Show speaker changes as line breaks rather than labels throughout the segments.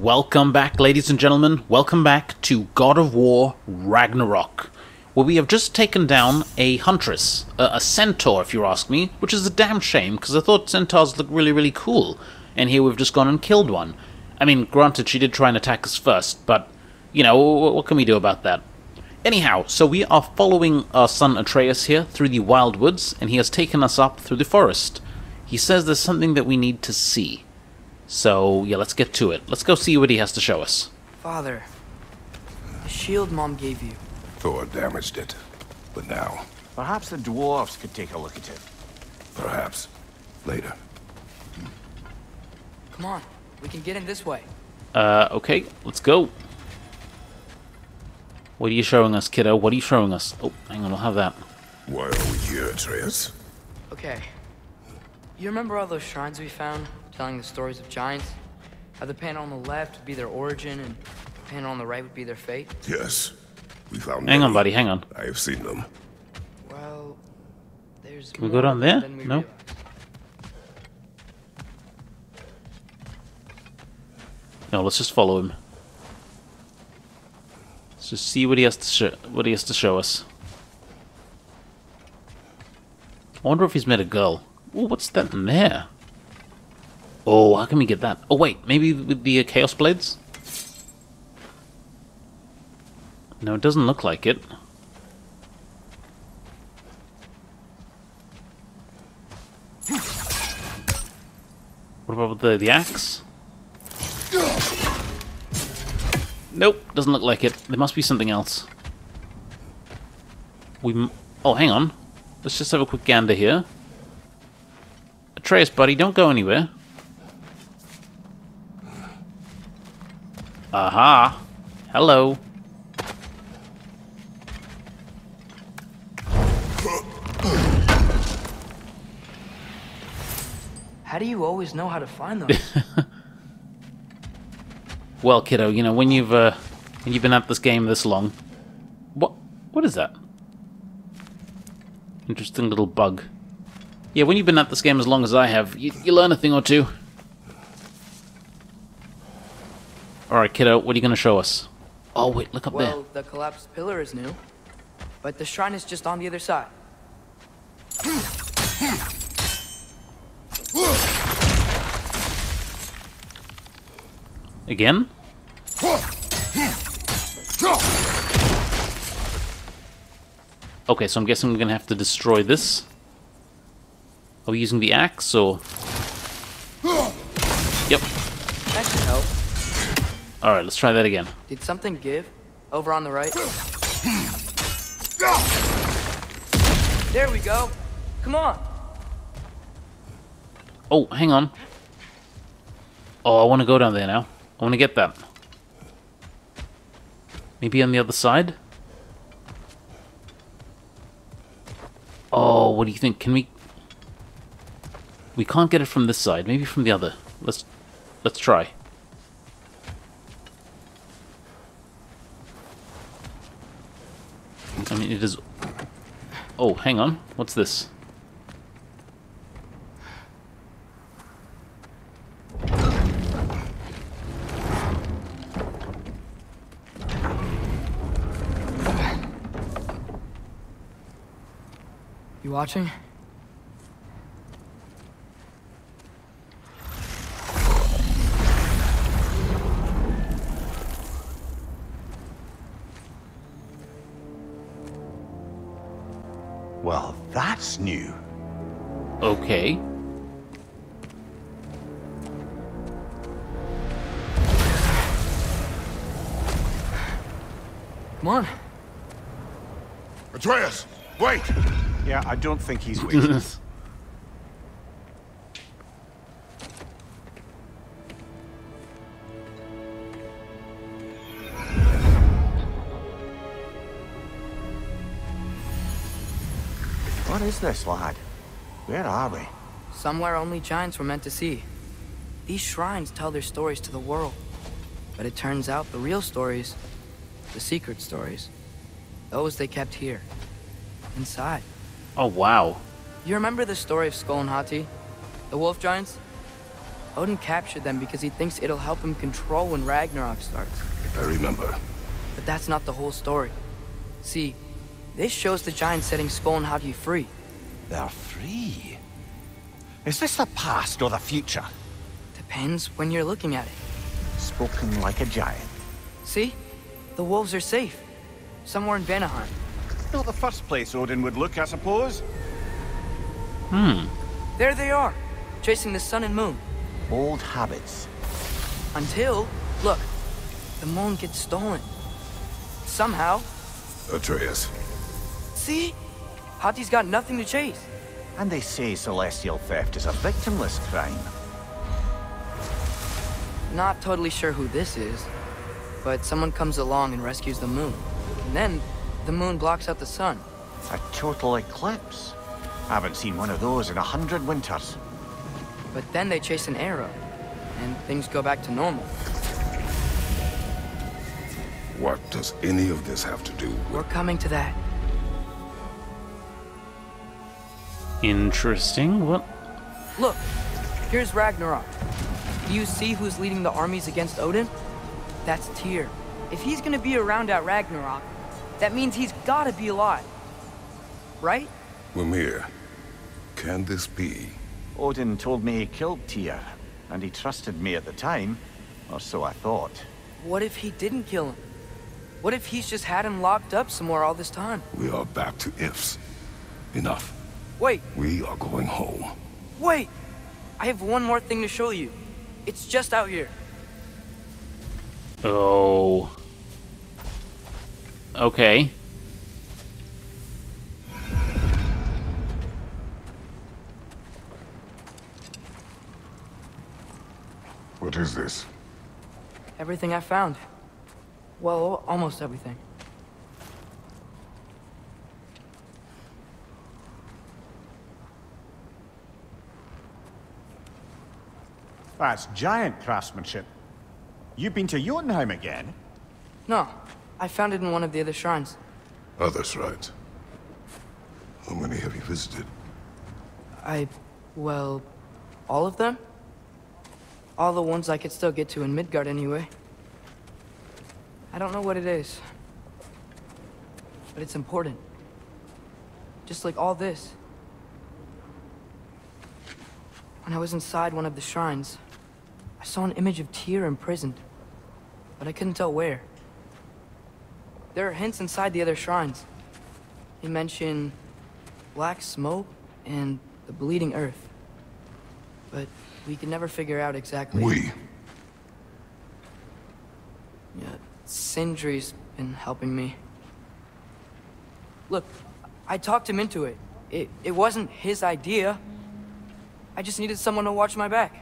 Welcome back, ladies and gentlemen. Welcome back to God of War Ragnarok, where we have just taken down a huntress, a, a centaur, if you ask me, which is a damn shame because I thought centaurs looked really, really cool. And here we've just gone and killed one. I mean, granted, she did try and attack us first, but you know, what can we do about that? Anyhow, so we are following our son Atreus here through the wild woods, and he has taken us up through the forest. He says there's something that we need to see. So, yeah, let's get to it. Let's go see what he has to show us.
Father, the shield Mom gave you.
Thor damaged it. But now,
Perhaps the dwarves could take a look at it.
perhaps, later.
Come on, we can get in this way.
Uh, okay, let's go. What are you showing us, kiddo? What are you showing us? Oh, hang on, I'll have that.
Why are we here, Atreus?
Okay. You remember all those shrines we found, telling the stories of giants? How the panel on the left would be their origin, and the panel on the right would be their fate?
Yes. We found
Hang on, buddy, hang on.
I have seen them.
Well, there's Can
we go down there? No?
realize.
No, let's just follow him. Let's just see what he has to show. What he has to show us. I wonder if he's met a girl. Oh, what's that in there? Oh, how can we get that? Oh, wait, maybe with the uh, Chaos Blades? No, it doesn't look like it. What about the, the axe? Nope, doesn't look like it. There must be something else. We. Oh, hang on. Let's just have a quick gander here. Atreus, buddy, don't go anywhere. Aha! Hello.
How do you always know how to find those?
Well, kiddo, you know when you've uh, when you've been at this game this long, what what is that? Interesting little bug. Yeah, when you've been at this game as long as I have, you, you learn a thing or two. All right, kiddo, what are you going to show us? Oh wait, look up there.
well, the collapsed pillar is new, but the shrine is just on the other side.
Again? Okay, so I'm guessing we're gonna have to destroy this. Are we using the axe or? All right, let's try that again.
Did something give? Over on the right? There we go. Come on.
Oh, hang on. Oh, I want to go down there now. I want to get that. Maybe on the other side? Oh, what do you think? Can we... We can't get it from this side. Maybe from the other. Let's... Let's try. I mean, it is... Oh, hang on. What's this?
You watching?
I don't think he's waiting. what is this, lad? Where are we?
Somewhere only giants were meant to see. These shrines tell their stories to the world. But it turns out the real stories, the secret stories, those they kept here, inside.
Oh, wow.
You remember the story of Sköll and Hati? The wolf giants? Odin captured them because he thinks it'll help him control when Ragnarok starts.
I remember.
But that's not the whole story. See, this shows the giants setting Sköll and Hati free.
They're free. Is this the past or the future?
Depends when you're looking at it.
Spoken like a giant.
See? The wolves are safe. Somewhere in Vanaheim.
Not the first place Odin would look, I suppose. Hmm.
There they are, chasing the sun and moon.
Old habits.
Until, look, the moon gets stolen. Somehow.
Atreus.
See? Hati's got nothing to chase.
And they say celestial theft is a victimless crime.
Not totally sure who this is, but someone comes along and rescues the moon. And then, the moon blocks out the sun.
A total eclipse. I haven't seen one of those in a hundred winters.
But then they chase an arrow, and things go back to normal.
What does any of this have to do with...
We're coming to that.
Interesting. What?
Look, here's Ragnarok. Do you see who's leading the armies against Odin? That's Tyr. If he's gonna be around at Ragnarok, that means he's gotta be alive. Right?
Mimir, can this be?
Odin told me he killed Tyr, and he trusted me at the time, or so I thought.
What if he didn't kill him? What if he's just had him locked up somewhere all this time?
We are back to ifs. Enough.
Wait,
We are going home.
wait! I have one more thing to show you. It's just out here.
Oh. Okay.
What is this?
Everything I found. Well, almost everything.
That's giant craftsmanship. You've been to Jotunheim again?
No, I found it in one of the other shrines.
Oh, other shrines. How many have you visited?
I, well, all of them? All the ones I could still get to in Midgard anyway. I don't know what it is. But it's important. Just like all this. When I was inside one of the shrines, I saw an image of Tyr imprisoned. But I couldn't tell where. There are hints inside the other shrines. They mention black smoke and the bleeding earth. But we can never figure out exactly.
We.
Yeah, Sindri's been helping me. Look, I talked him into it. It it wasn't his idea. I just needed someone to watch my back.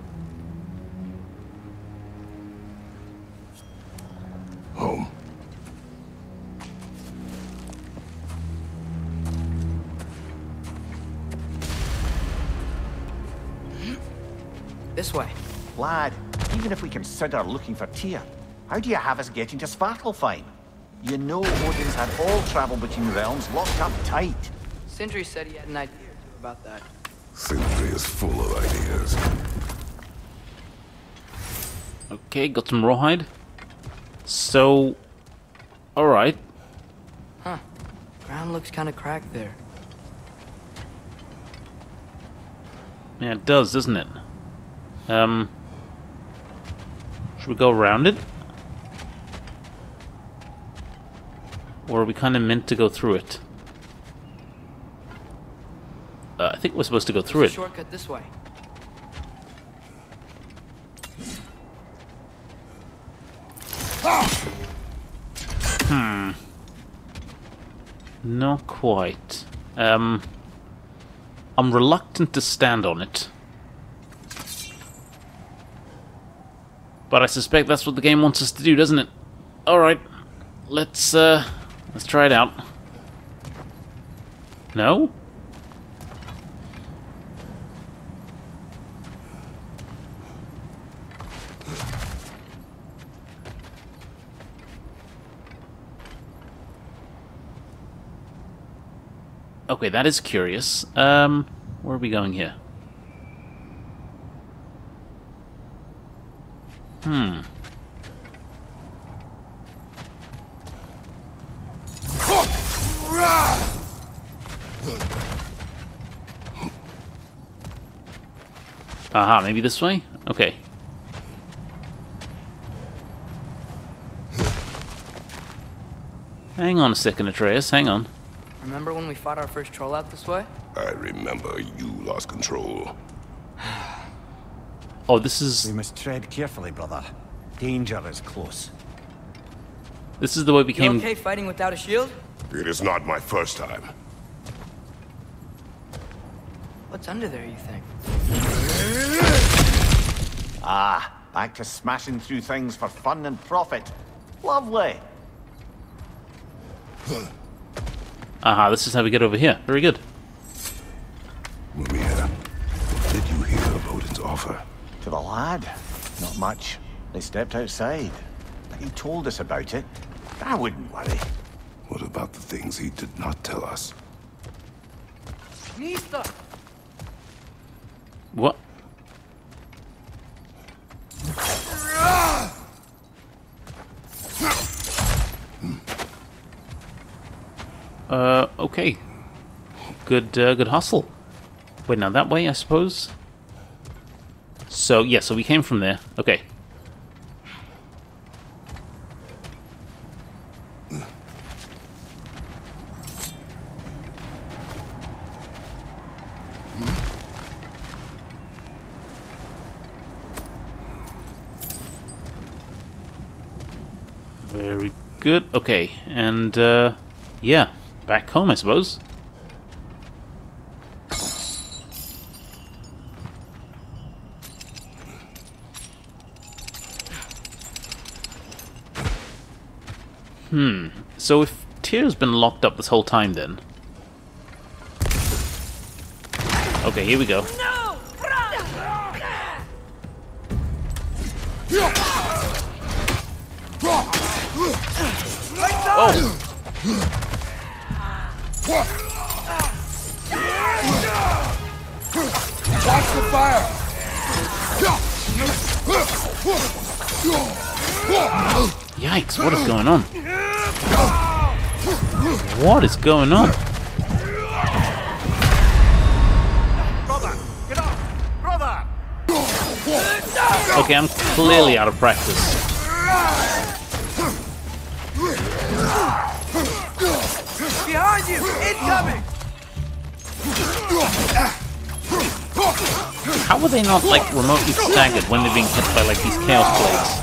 This way.
Lad, even if we consider looking for Tyr, how do you have us getting to Svartalfheim? You know Odin's had all travel between realms locked up tight.
Sindri said he had an idea or two about that.
Sindri is full of ideas.
Okay, got some rawhide. So, alright. Huh.
Ground looks kind of cracked there.
Yeah, it does, doesn't it? Um, should we go around it? Or are we kind of meant to go through it? Uh, I think we're supposed to go through it.
shortcut this way.
Hmm. Not quite. Um, I'm reluctant to stand on it. But I suspect that's what the game wants us to do, doesn't it? Alright. Let's, uh, let's try it out. No? Okay, that is curious. Um, where are we going here? Hmm. Aha, maybe this way? Okay. Hang on a second, Atreus, hang on.
Remember when we fought our first troll out this way?
I remember you lost control.
Oh, this is
We must tread carefully, brother. Danger is close.
this is the way we
You
came.
okay fighting without a shield?
It is not my first time.
What's under there, you think?
Ah, back to smashing through things for fun and profit. Lovely.
Aha, this is how we get over here. Very good.
Mimir, did you hear of Odin's offer?
To the lad? Not much. They stepped outside. But he told us about it. I wouldn't worry.
What about the things he did not tell us?
Nista!
What? Uh, okay. Good, uh, good hustle. Wait, now that way, I suppose? So, yeah, so we came from there. Okay. Very good. Okay, and, uh, yeah, back home, I suppose. Hmm. So if Tyr's been locked up this whole time, then. Okay, here we go. Oh!
Watch the fire!
Yikes, what is going on? What is going on?
Brother! Get up! Brother!
Okay, I'm clearly out of practice.
Behind you! Incoming!
How were they not, like, remotely staggered when they're being hit by, like, these chaos blades?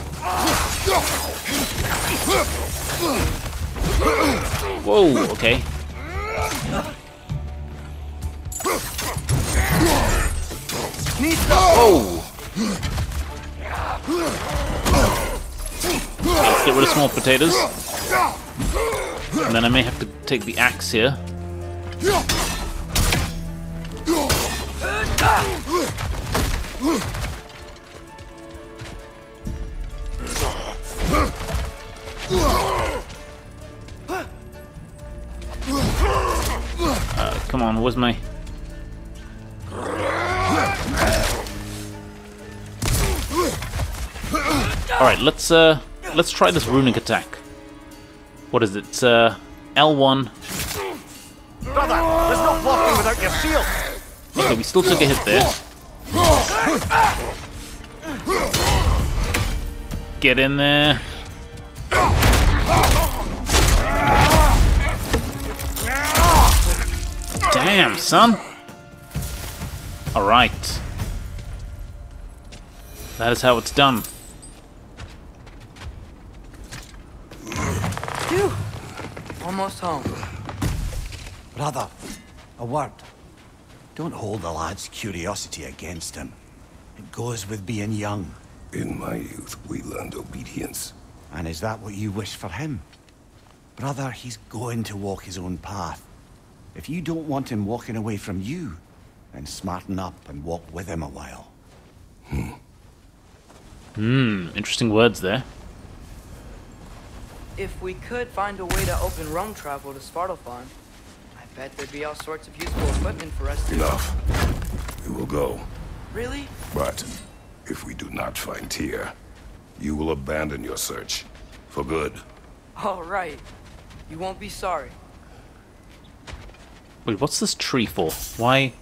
Whoa, okay. Whoa! Let's get rid of small potatoes. And then I may have to take the axe here. Come on, where's my... Alright, let's, uh, let's try this runic attack. What is it? Uh, L1.
Brother! There's no blocking without your shield!
Okay, we still took a hit there. Get in there. Damn, son. Alright. That is how it's done.
Phew! Almost home.
Brother, a word. Don't hold the lad's curiosity against him. It goes with being young.
In my youth, we learned obedience.
And is that what you wish for him? Brother, he's going to walk his own path. If you don't want him walking away from you, then smarten up and walk with him a while.
Hmm, Hmm, interesting words there.
If we could find a way to open roam travel to Svartalfheim, I bet there'd be all sorts of useful equipment for us to...
Enough. We will go.
Really?
But if we do not find Tyr, you will abandon your search. For good.
All right. You won't be sorry.
Wait, what's this tree for? Why?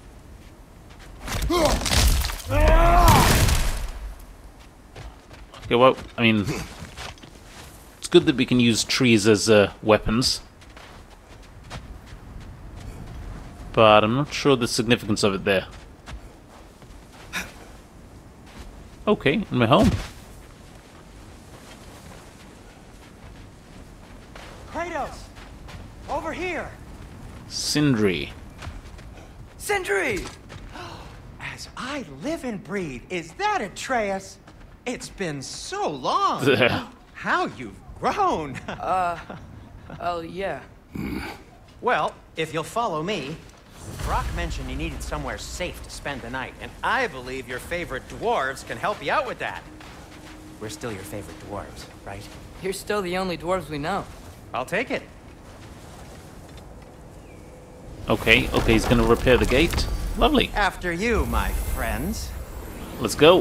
Okay, well, I mean, it's good that we can use trees as uh, weapons. But I'm not sure the significance of it there. Okay, and we're home.
Kratos! Over here!
Sindri.
Sentry!
As I live and breathe, is that Atreus? It's been so long! How you've grown!
uh, Oh, yeah.
well, if you'll follow me, Brok mentioned you needed somewhere safe to spend the night, and I believe your favorite dwarves can help you out with that. We're still your favorite dwarves, right?
You're still the only dwarves we know.
I'll take it.
Okay, okay, he's gonna repair the gate. Lovely.
After you, my friends.
Let's go.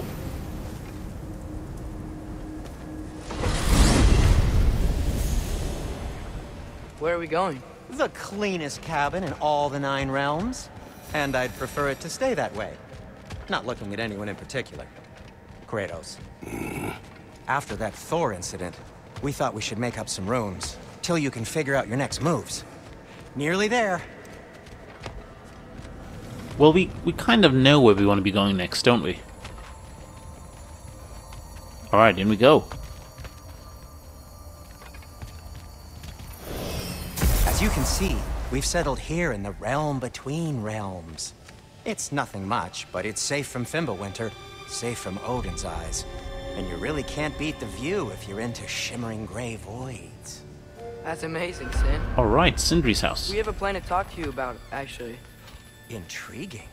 Where are we going?
The cleanest cabin in all the Nine Realms. And I'd prefer it to stay that way. Not looking at anyone in particular. Kratos. After that Thor incident, we thought we should make up some rooms, till you can figure out your next moves. Nearly there.
Well, we, we kind of know where we want to be going next, don't we? Alright, in we go.
As you can see, we've settled here in the realm between realms. It's nothing much, but it's safe from Fimbulwinter, safe from Odin's eyes. And you really can't beat the view if you're into shimmering gray voids.
That's amazing, Sin.
Alright, Sindri's house.
We have a plan to talk to you about, actually.
Intriguing.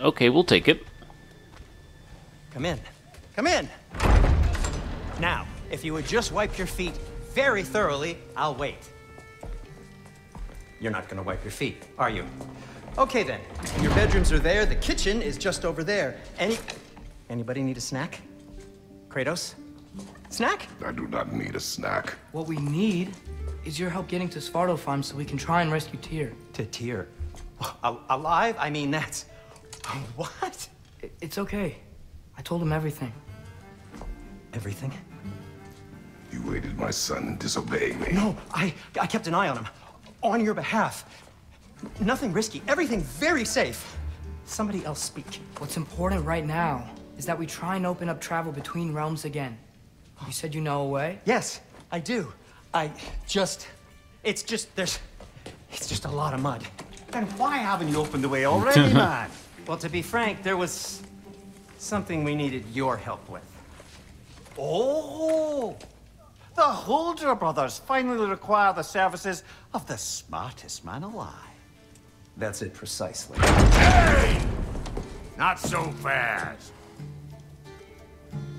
Okay, we'll take it.
Come in. Come in! Now, if you would just wipe your feet very thoroughly, I'll wait. You're not gonna wipe your feet, are you? Okay then. Your bedrooms are there, the kitchen is just over there. Any... Anybody need a snack? Kratos? Snack?
I do not need a snack.
What we need is your help getting to Svartalfheim so we can try and rescue Tyr.
To Tyr. Al- alive? I mean, that's... What?
It's okay. I told him everything.
Everything?
You aided my son in disobeying me.
No, I, I kept an eye on him. On your behalf. Nothing risky. Everything very safe. Somebody else speak.
What's important right now is that we try and open up travel between realms again. You said you know a way?
Yes, I do. I just... It's just, there's... It's just a lot of mud.
Then why haven't you opened the way already, man?
Well, to be frank, there was something we needed your help with.
Oh! The Huldra brothers finally require the services of the smartest man alive.
That's it precisely. Hey!
Not so fast.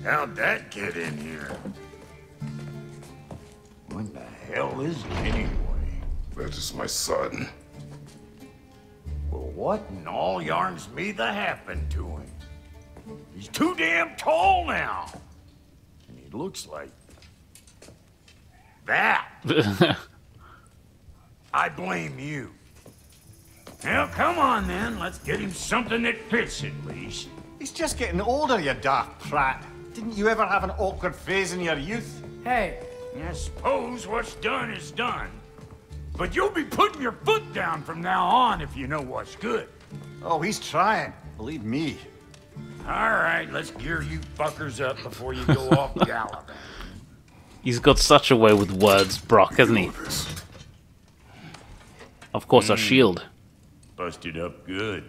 How'd that get in here? What the hell is it anyway?
That is my son.
Well, what in all yarns me the happened to him? He's too damn tall now. And he looks like that. I blame you. Now, come on then. Let's get him something that fits at least.
He's just getting older, you daft prat. Didn't you ever have an awkward phase in your youth?
Hey,
I suppose what's done is done. But you'll be putting your foot down from now on if you know what's good.
Oh, he's trying. Believe me.
All right, let's gear you fuckers up before you go off galloping.
He's got such a way with words, Brok, hasn't he? Of course, our shield.
Busted up good.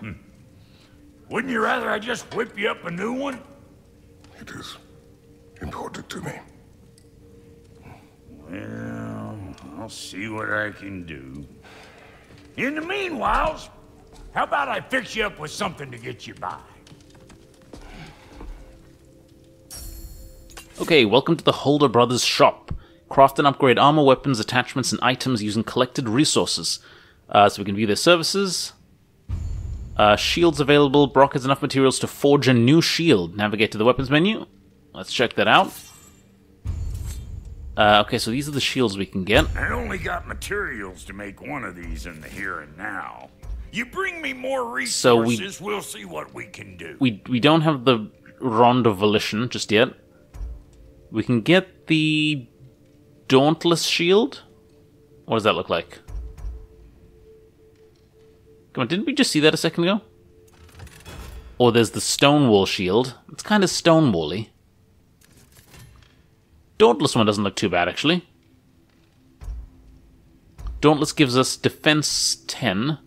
Hmm. Wouldn't you rather I just whip you up a new one?
It is important to me.
Well, I'll see what I can do. In the meanwhile, how about I fix you up with something to get you by?
Okay, welcome to the Huldra Brothers shop. Craft and upgrade armor, weapons, attachments, and items using collected resources. Uh, so we can view their services. Uh, shields available. Brok has enough materials to forge a new shield. Navigate to the weapons menu. Let's check that out. Uh, okay, so these are the shields we can get.
I only got materials to make one of these in the here and now. You bring me more resources,
So we-
we'll see what we can do.
We we don't have the Rond of Volition just yet. We can get the Dauntless Shield. What does that look like? Come on, didn't we just see that a second ago? Or there's the Stonewall Shield. It's kind of Stonewally. Dauntless one doesn't look too bad, actually. Dauntless gives us defense 10.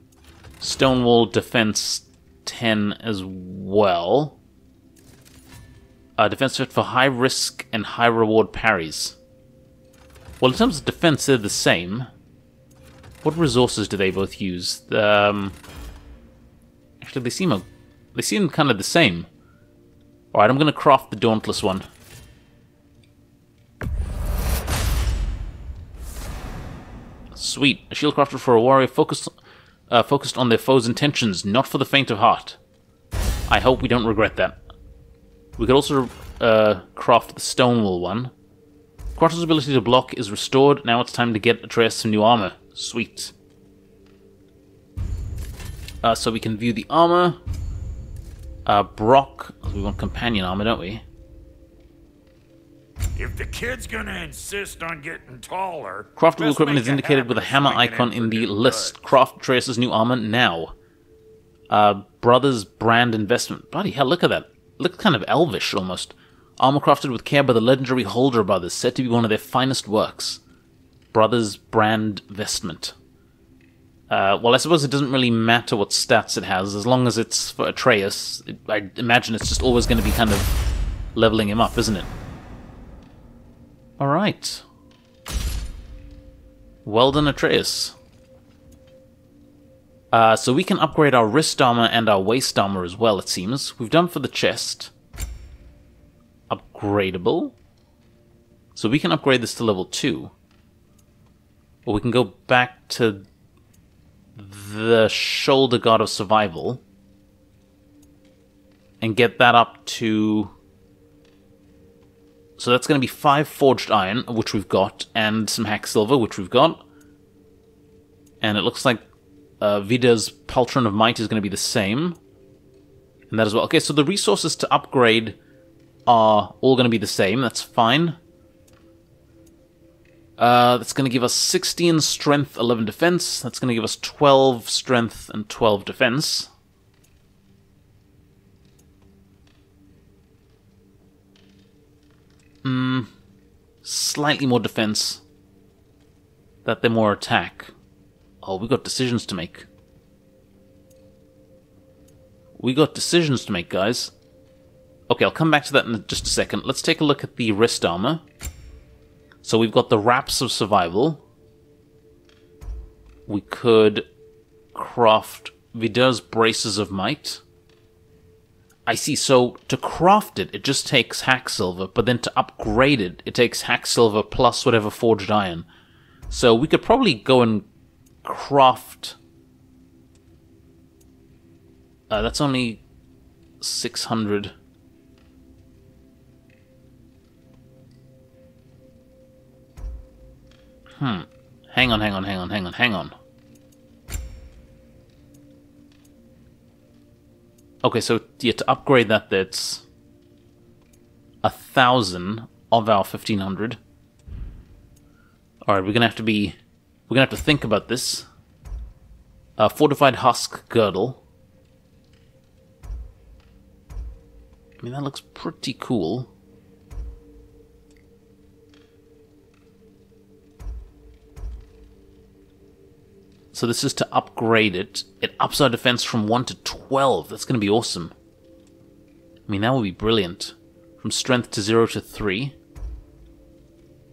Stonewall defense 10 as well. Uh, defense for high risk and high reward parries. Well, in terms of defense, they're the same. What resources do they both use? Um, actually, they seem a, they seem kind of the same. All right, I'm gonna craft the dauntless one. Sweet, a shield crafted for a warrior focused, uh, focused on their foe's intentions, not for the faint of heart. I hope we don't regret that. We could also uh, craft the Stonewall one. Kratos' ability to block is restored. Now it's time to get Atreus some new armor. Sweet. Uh, so we can view the armor. Uh, Brok. We want companion armor, don't we?
If the kid's gonna insist on getting taller,
Craftable equipment is indicated with a hammer icon in the list. Craft Atreus' new armor now. Uh, Brothers Brand Vestment. Bloody hell, look at that. Looks kind of elvish almost. Armor crafted with care by the legendary Huldra brothers, said to be one of their finest works. Brothers Brand Vestment. Uh, well, I suppose it doesn't really matter what stats it has, as long as it's for Atreus. It, I imagine it's just always going to be kind of leveling him up, isn't it? Alright. Well done, Atreus. Uh, so we can upgrade our wrist armor and our waist armor as well, it seems. We've done for the chest. Upgradable. So we can upgrade this to level 2. Or we can go back to the Shoulder Guard of Survival and get that up to... So that's going to be 5 Forged Iron, which we've got, and some Hack Silver, which we've got. And it looks like uh, Vidar's Pauldron of Might is going to be the same. And that as well. Okay, so the resources to upgrade are all going to be the same. That's fine. Uh, that's going to give us 16 strength, 11 defense. That's going to give us 12 strength and 12 defense. Hmm. Slightly more defense. That they're more attack. Oh, we got decisions to make. We got decisions to make, guys. Okay, I'll come back to that in just a second. Let's take a look at the wrist armor. So we've got the Wraps of Survival. We could craft Vidar's Braces of Might. I see, so to craft it, it just takes Hack Silver, but then to upgrade it, it takes Hack Silver plus whatever Forged Iron. So we could probably go and craft... Uh, that's only 600... Hmm. Hang on, hang on, hang on, hang on, hang on. Okay, so yeah, to upgrade that, that's a thousand of our fifteen hundred. All right, we're gonna have to be, we're gonna have to think about this. Uh, fortified husk girdle. I mean, that looks pretty cool. So this is to upgrade it. It ups our defense from 1 to 12. That's going to be awesome. I mean, that would be brilliant. From strength to 0 to 3.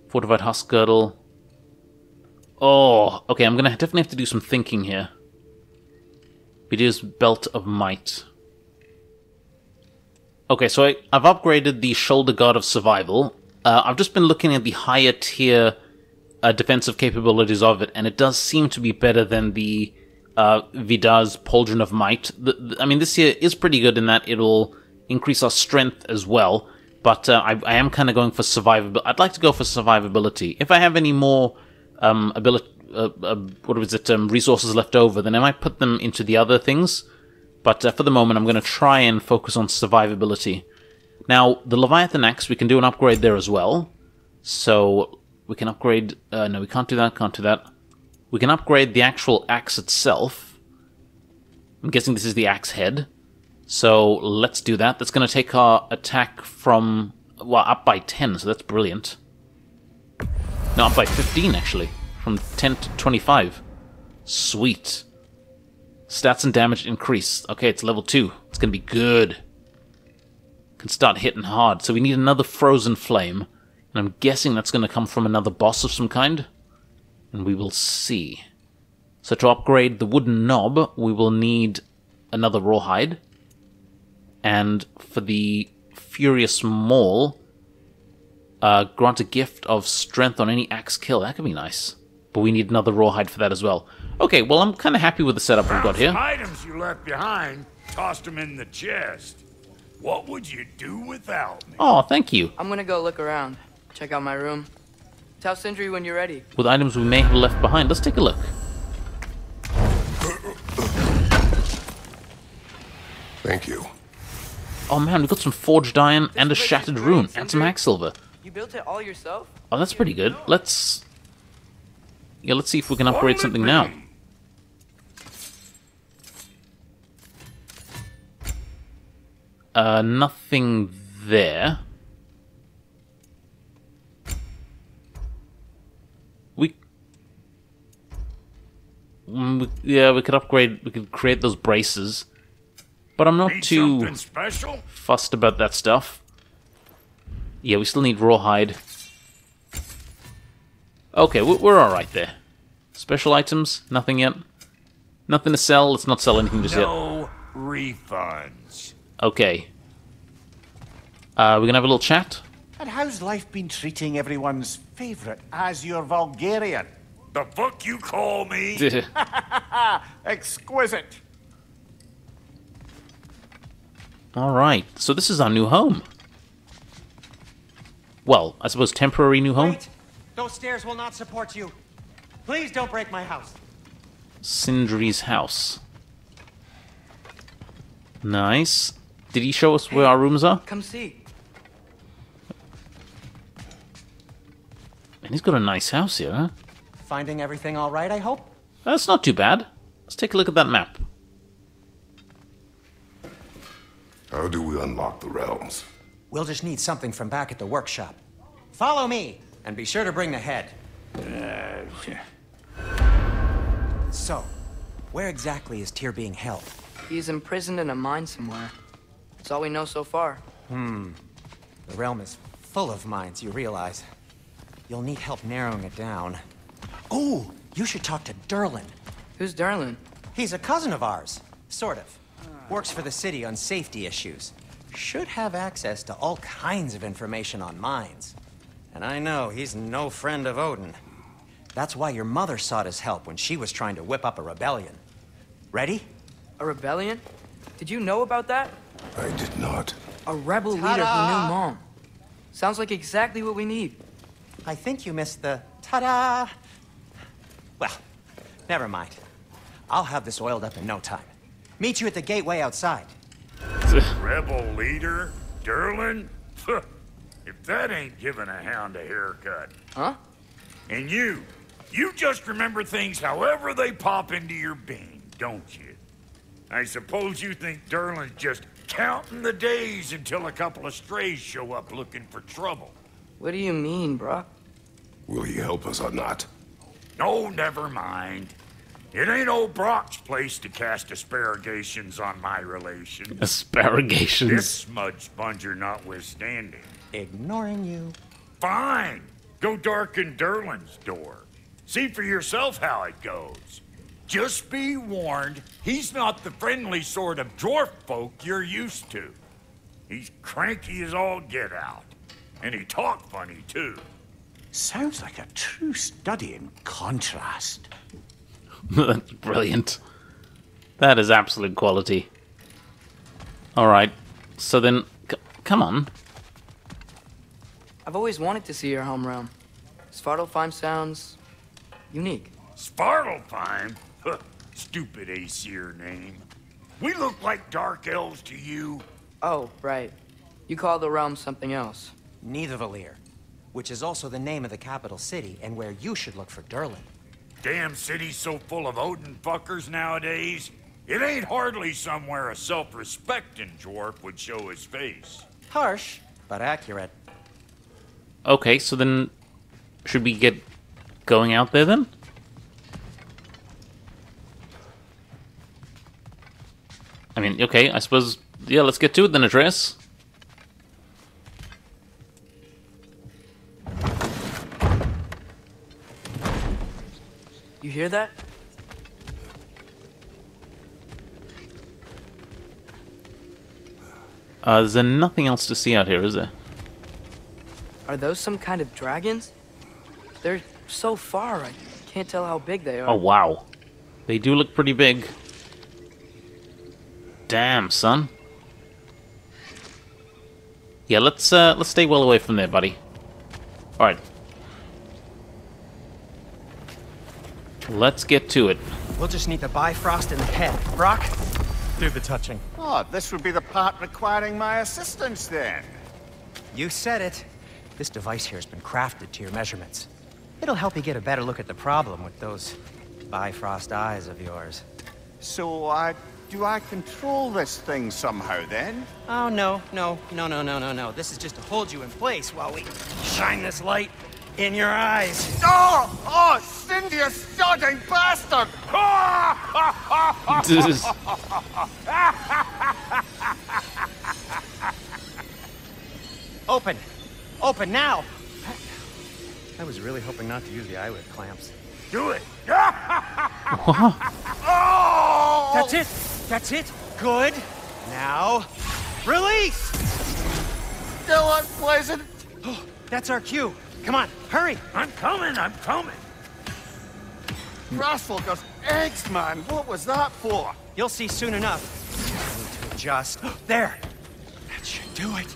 Fortified husk girdle. Oh, okay, I'm going to definitely have to do some thinking here. Vidar's belt of might. Okay, so I, have upgraded the shoulder guard of survival. Uh, I've just been looking at the higher tier uh, defensive capabilities of it, and it does seem to be better than the uh, Vidar's Pauldron of Might. The, the, I mean, this here is pretty good in that it'll increase our strength as well, but uh, I, I, am kind of going for survivability. I'd like to go for survivability. If I have any more um, ability, uh, uh, what was it, um, resources left over, then I might put them into the other things. But uh, for the moment, I'm going to try and focus on survivability. Now, the Leviathan Axe, we can do an upgrade there as well. So we can upgrade... Uh, no, we can't do that, can't do that. We can upgrade the actual axe itself. I'm guessing this is the axe head. So let's do that. That's going to take our attack from... Well, up by 10, so that's brilliant. No, up by 15, actually. From 10 to 25. Sweet. Stats and damage increase. Okay, it's level 2. It's going to be good. Can start hitting hard. So we need another Frozen Flame. And I'm guessing that's going to come from another boss of some kind. And we will see. So to upgrade the wooden knob, we will need another rawhide. And for the Furious Maul, uh, grant a gift of strength on any axe kill. That could be nice. But we need another rawhide for that as well. Okay, well, I'm kind of happy with the setup we've got here.
items you left behind, tossed them in the chest. What would you do without me?
Oh, thank you.
I'm gonna go look around. Check out my room. Tell Sindri when you're ready.
With items we may have left behind. Let's take a look.
Thank you.
Oh man, we've got some forged iron and a shattered rune and some hack silver.
You built it all yourself?
Oh, that's pretty good. Let's... Yeah, let's see if we can upgrade something now. Uh, nothing there. Yeah, we could upgrade. We could create those braces, but I'm not
Need
too
special?
fussed about that stuff. Yeah, we still need rawhide. Okay, we're all right there. Special items, nothing yet. Nothing to sell. Let's not sell anything just
no
yet.
No refunds.
Okay. Uh, we're gonna have a little chat.
And how's life been treating everyone's favourite as your Vulgarian?
The fuck you call me?
Exquisite.
All right, so this is our new home. Well, I suppose temporary new home.
Wait! Those stairs will not support you. Please don't break my house.
Sindri's house. Nice. Did he show us where our rooms are?
Come see.
And he's got a nice house here, huh?
Finding everything all right, I hope?
That's not too bad. Let's take a look at that map.
How do we unlock the realms?
We'll just need something from back at the workshop. Follow me, and be sure to bring the head. Yeah. So, where exactly is Tyr being held?
He's imprisoned in a mine somewhere. That's all we know so far.
Hmm. The realm is full of mines, you realize. You'll need help narrowing it down. Oh, you should talk to Durlin.
Who's Durlin?
He's a cousin of ours. Sort of. Works for the city on safety issues. Should have access to all kinds of information on mines. And I know he's no friend of Odin. That's why your mother sought his help when she was trying to whip up a rebellion. Ready?
A rebellion? Did you know about that?
I did not.
A rebel leader who knew Mom. Sounds like exactly what we need.
I think you missed the ta-da. Well, never mind. I'll have this oiled up in no time. Meet you at the gateway outside.
Rebel leader? Durlin? if that ain't giving a hound a haircut.
Huh?
And you, you just remember things however they pop into your bean, don't you? I suppose you think Durlin's just counting the days until a couple of strays show up looking for trouble.
What do you mean, Brok?
Will he help us or not?
No, never mind. It ain't old Brok's place to cast asparagations on my relations.
Asparagations.
This smudge sponger notwithstanding.
Ignoring you.
Fine. Go darken Durlin's door. See for yourself how it goes. Just be warned, he's not the friendly sort of dwarf folk you're used to. He's cranky as all get out. And he talk funny, too.
Sounds like a true study in contrast.
That's brilliant. That is absolute quality. Alright, so then, c- come on.
I've always wanted to see your home realm. Svartalfheim sounds unique.
Svartalfheim? Huh, Stupid Aesir name. We look like dark elves to you.
Oh, right. You call the realm something else.
Nidavellir, which is also the name of the capital city and where you should look for Durlin.
Damn city's so full of Odin fuckers nowadays. It ain't hardly somewhere a self-respecting dwarf would show his face.
Harsh, but accurate.
Okay, so then, should we get going out there then? I mean, okay, I suppose, yeah, let's get to it then, Atreus.
You hear that?
Uh, there's uh, nothing else to see out here, is there?
Are those some kind of dragons? They're so far, I can't tell how big they are.
Oh, wow. They do look pretty big. Damn, son. Yeah, let's, uh, let's stay well away from there, buddy. Alright. Let's get to it.
We'll just need the Bifrost in the head. Brok, do the touching.
Oh, this would be the part requiring my assistance then.
You said it. This device here has been crafted to your measurements. It'll help you get a better look at the problem with those Bifrost eyes of yours.
So, uh, do I control this thing somehow then?
Oh, no, no, no, no, no, no, no. This is just to hold you in place while we shine this light in your eyes.
Oh! Oh, Sindri, you sodding bastard!
Open! Open now! I was really hoping not to use the eyelid clamps.
Do it. Oh!
That's it! That's it! Good! Now, release!
Still unpleasant.
That's our cue. Come on, hurry!
I'm coming, I'm coming.
Grassfolkers, eggs, man. What was that for?
You'll see soon enough. I need to adjust. There! That should do it.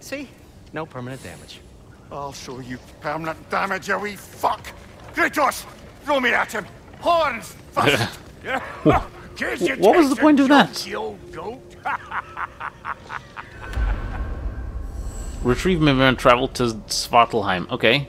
See? No permanent damage.
I'll show you permanent damage, you wee fuck. Kratos, throw me at him. Horns first.
Can't
What was the point of that?
joke, You old goat.
Retrieve member and travel to Svartalfheim. Okay.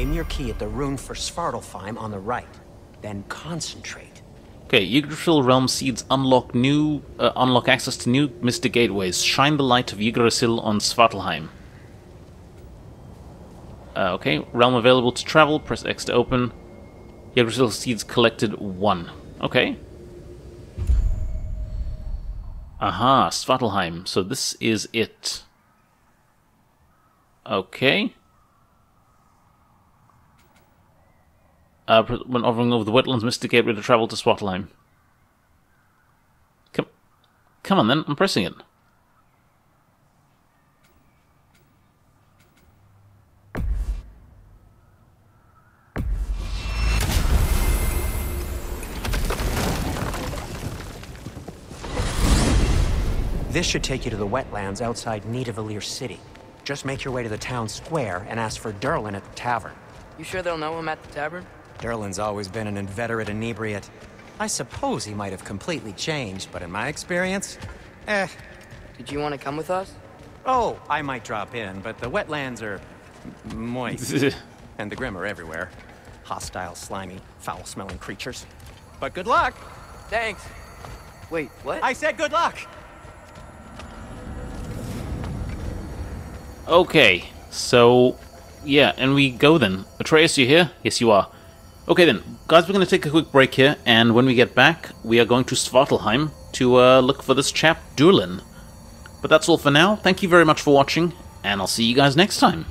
Aim your key at the rune for Svartalfheim on the right, then concentrate.
Okay, Yggdrasil Realm Seeds unlock new uh, unlock access to new mystic gateways. Shine the light of Yggdrasil on Svartalfheim. Uh, okay, realm available to travel. Press X to open. Yggdrasil Seeds collected one. Okay. Aha, Svartalfheim. So this is it. Okay. uh, when hovering over the wetlands, Mr. Gabriel travelled to Swatline. Come, come on then, I'm pressing it.
This should take you to the wetlands outside Nidavellir City. Just make your way to the town square and ask for Durlin at the tavern.
You sure they'll know him at the tavern?
Durlin's always been an inveterate inebriate. I suppose he might have completely changed, but in my experience, eh.
Did you want to come with us?
Oh, I might drop in, but the wetlands are moist. and the Grim are everywhere. Hostile, slimy, foul-smelling creatures. But good luck!
Thanks. Wait, what?
I said good luck!
Okay, so yeah, and we go then. Atreus, you here? Yes, you are. Okay then, guys, we're going to take a quick break here, and when we get back, we are going to Svartalfheim to uh, look for this chap Durlin. But that's all for now. Thank you very much for watching, and I'll see you guys next time.